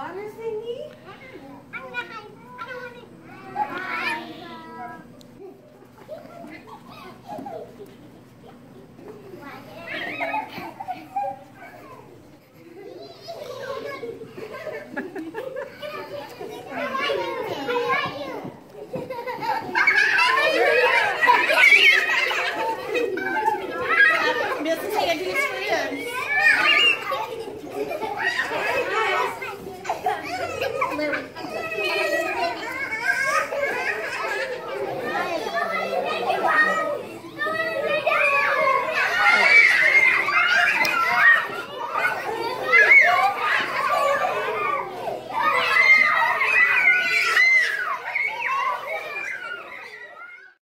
water thingy? I. I don't want to. Mrs. Friends. Lily.